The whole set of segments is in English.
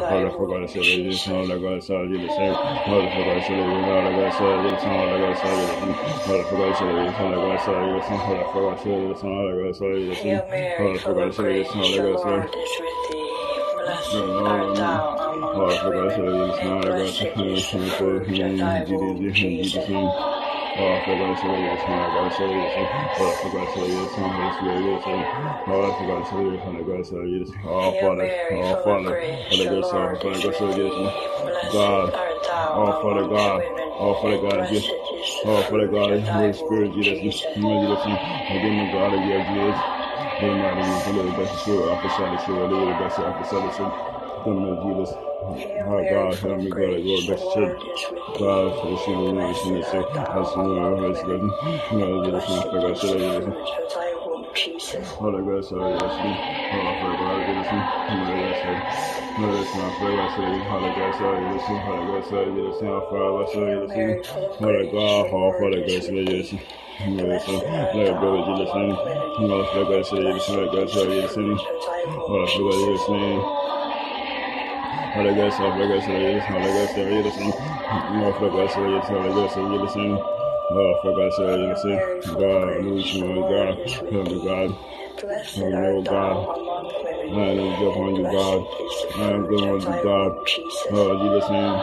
Motherfucker, I said it is not like I said I I Blessed art thou among women, and blessed is the fruit of thy womb, Jesus. Hold up, I gotta tell you this one, I gotta tell you this one. Hold up, I gotta tell you this one, I gotta tell you this one. Hold up, I gotta tell you this one, I gotta tell you this one. Oh, Father, oh, Father, I gotta tell you this one, I gotta tell you this one. God, oh, Father God, oh, Father God, just, oh, Father God, Holy Spirit, Jesus, Jesus, give me God, I give Jesus. Give me God, I give Jesus, a the best of spirit, opposite of spirit, of little bit of opposite of spirit the name of Jesus. God, help me, God, God for the. That's the God. Holy Holy Holy Holy listen. Holy listen. Holy listen. Holy Holy listen. You listen. Lord listen. Listen. Listen. Holy Ghost, Holy Ghost, Holy Ghost, Holy Ghost, Holy Ghost, Holy Ghost, Holy Ghost, Holy Ghost, Holy Ghost, Holy Ghost, Holy Ghost, Mary, full of God, move grace, to the my Lord God, help me, thee. God, help me, art oh thou God, I am and upon you, God, is the I am fruit going of on you, thy God, womb, Jesus. oh, Jesus, name,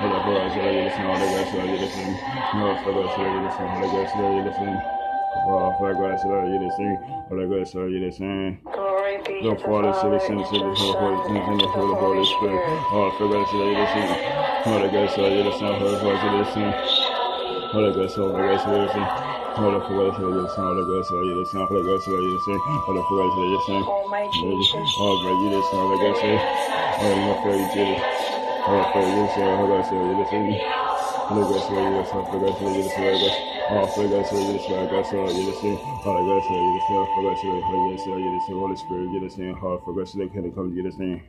Holy Ghost, Holy Ghost, Holy Ghost, Holy Ghost, Holy Ghost, Holy Ghost, Holy Ghost, Holy Ghost, Oh, Holy Ghost, Holy Ghost, Holy Ghost, Holy Ghost, Glory be the to the Father, to Father, the and Son, to to the the Holy Son, Spirit, and and to to the the Holy Holy Spirit. Spirit. Oh, for God, to the Son, Holy Ghost, to the Son, Holy Ghost, to the Son, Holy Ghost, Holy Ghost, to the Son, Holy for God, to the Son, Holy Ghost, to the Father, Son, and Holy Spirit, and the Holy Spirit, all for God, so that you Holy God, so you listen, Holy God, so you listen, Holy God, so you listen, Holy God, so you listen, Holy God, so you listen, Holy God, so you listen, Holy God, so you listen, all for you listen, Holy God, so you listen, Holy God, so you listen, Holy God, so you listen, Holy God, so you listen, Lucas Rodriguez Vargas Rodriguez Vargas Vargas Rodriguez Vargas Rodriguez Vargas Rodriguez Vargas Rodriguez Vargas Rodriguez Holy Spirit get us in heart Vargas they can come get us in